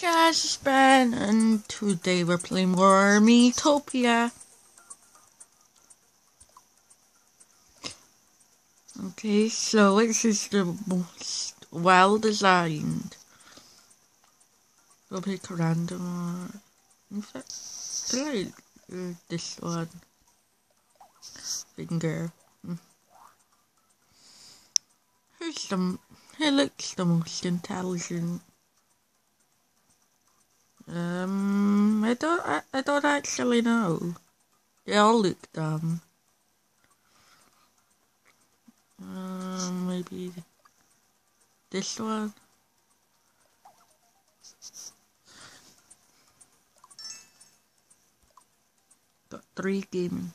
Jasper, and today we're playing more Miitopia. Okay, so this is the most well designed. We'll pick a random one. In fact, I like uh, this one. Finger. Mm. Who's the, who looks the most intelligent? Um, I don't, I, I don't actually know. They all look dumb. Um, maybe this one. Got three gaming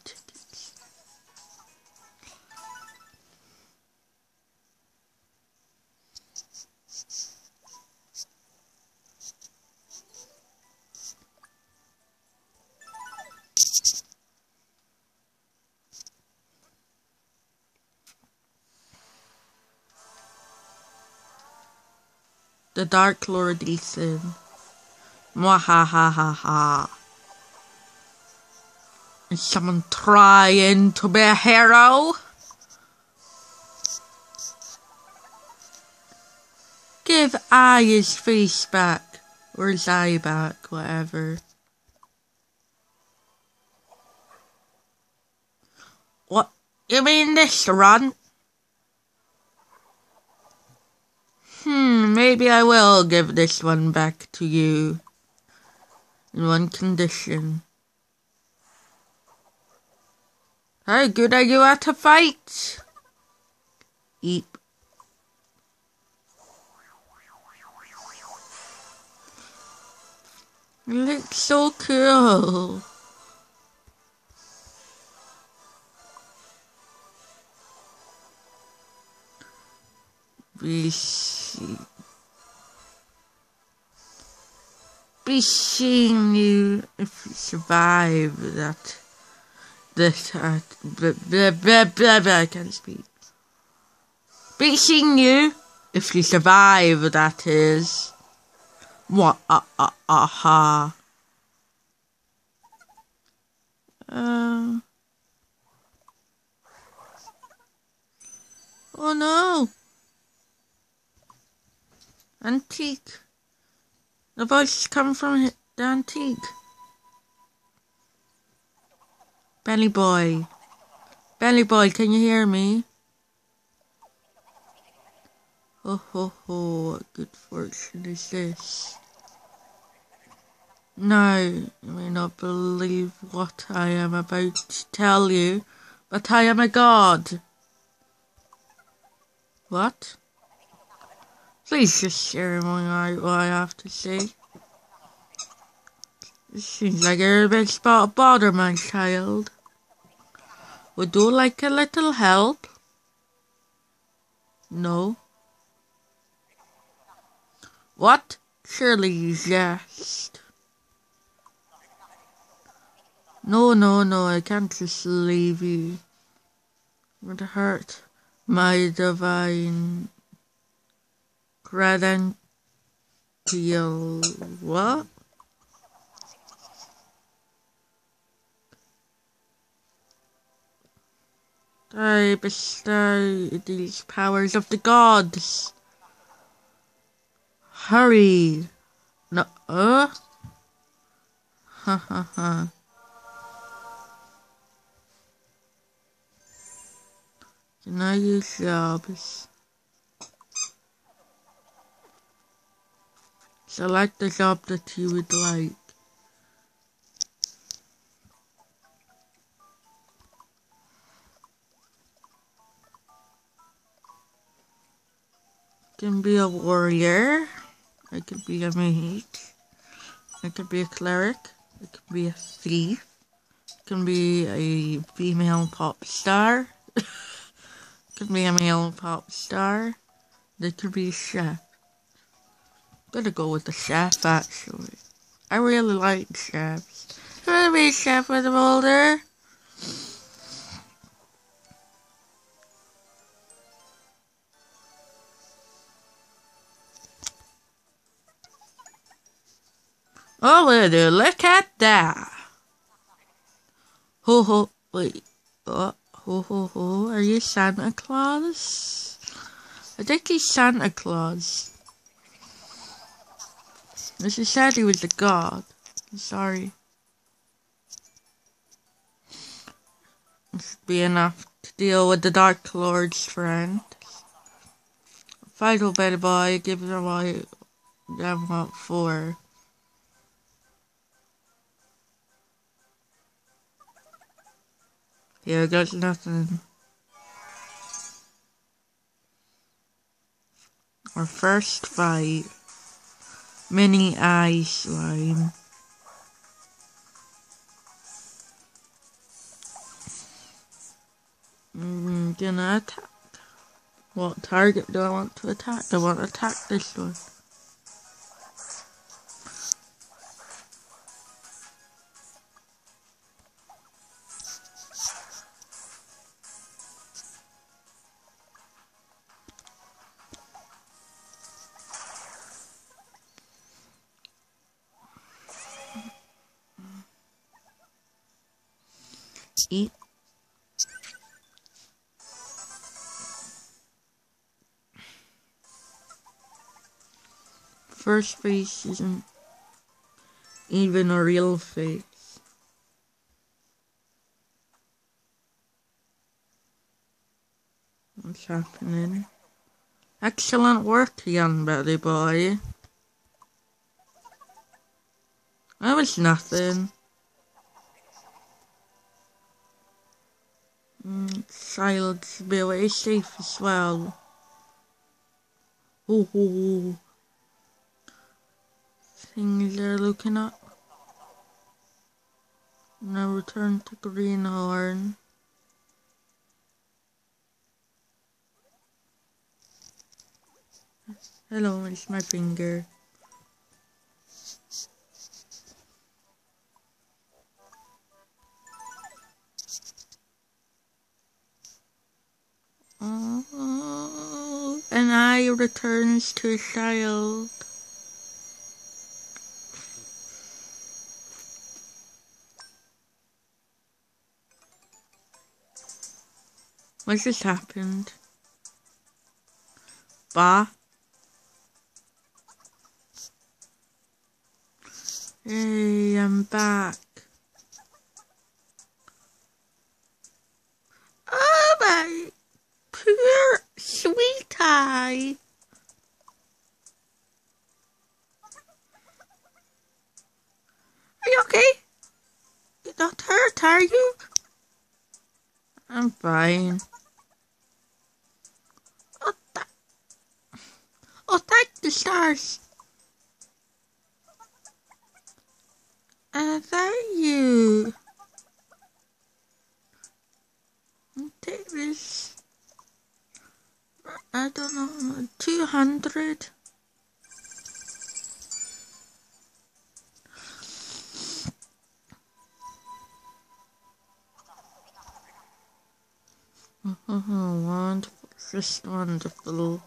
The Dark Lord Ethan. Mwahahaha. Is someone trying to be a hero? Give I his face back. Or his eye back, whatever. What? You mean this run? Hmm, maybe I will give this one back to you. In one condition. How good are you at a fight? Eep. You look so cool. We see. Be seeing you if you survive that. This, uh, blah, blah, blah, blah, blah, I can't speak. Be seeing you if you survive, that is. What? Uh, uh, aha. Uh. Oh no. Antique. The voice come from the antique. Belly boy. Belly boy, can you hear me? Ho ho ho, what good fortune is this? No, you may not believe what I am about to tell you, but I am a god. What? Please just share what I, what I have to say. It seems like you're a big spot of bother, my child. Would you like a little help? No. What? Surely you jest. No, no, no, I can't just leave you. It would hurt my divine What? I bestow these powers of the gods. Hurry. No. Uh? Ha ha ha. Can I use jobs? Select the job that you would like. I can be a warrior. I could be a mage. I could be a cleric. I could be a thief. I can be a female pop star. could be a male pop star. They could be a chef. I'm gonna go with the chef actually. I really like chefs. I wanna be a chef when I'm older. Oh. Look at that. Ho ho. Wait. Oh, ho ho ho. Are you Santa Claus? I think he's Santa Claus. This is he was a god. I'm sorry. This be enough to deal with the Dark Lord's friend. Vital better boy gives away them what for. Here goes nothing. Our first fight. Mini eye slime. I'm gonna attack. What target do I want to attack? I want to attack this one. Eat first face isn't even a real face. What's happening? Excellent work, young belly boy. That was nothing. Should be away safe as well. Ooh, things they're looking up. Now return to Greenhorn. Hello, it's my finger. Returns to child. What just happened? Bah. Hey, I'm back. Oh my poor sweet eye. Are you okay? You're not hurt, are you? I'm fine. Oh, thank the stars. And thank you. Take this. I don't know, 200. Oh, wonderful, just wonderful.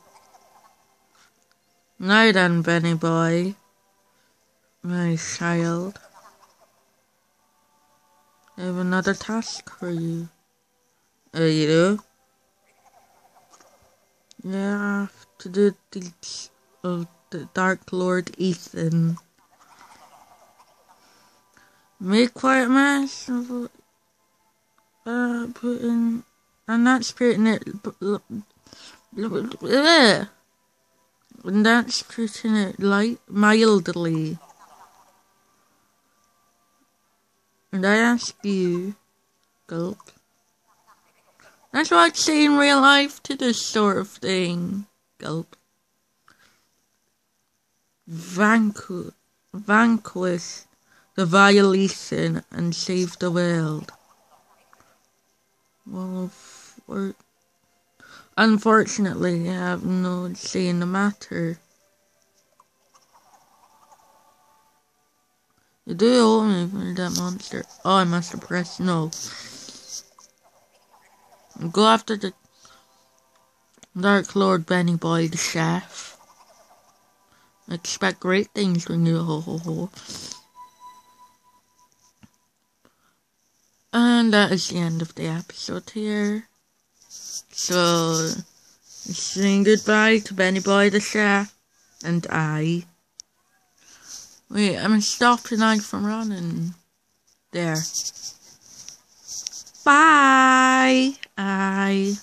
Now then, Benny boy, my child, I have another task for you. Oh, you do? You have to do the deeds of the Dark Lord Ethan. Make quite a mess of uh, putting. I'm not spiriting it. And that's putting it light mildly. And I ask you, gulp. That's what I'd say in real life to this sort of thing, gulp. Vanqu vanquish the violation and save the world. Well, Unfortunately, I have no say in the matter. You do owe me for that monster. Oh, I must have pressed no. Go after the Dark Lord Benny Boy, the chef. Expect great things from you. Ho, ho, ho. And that is the end of the episode here. So, saying goodbye to Benny Boy the chef and I. Wait, I'm stopping I from running. There. Bye. I.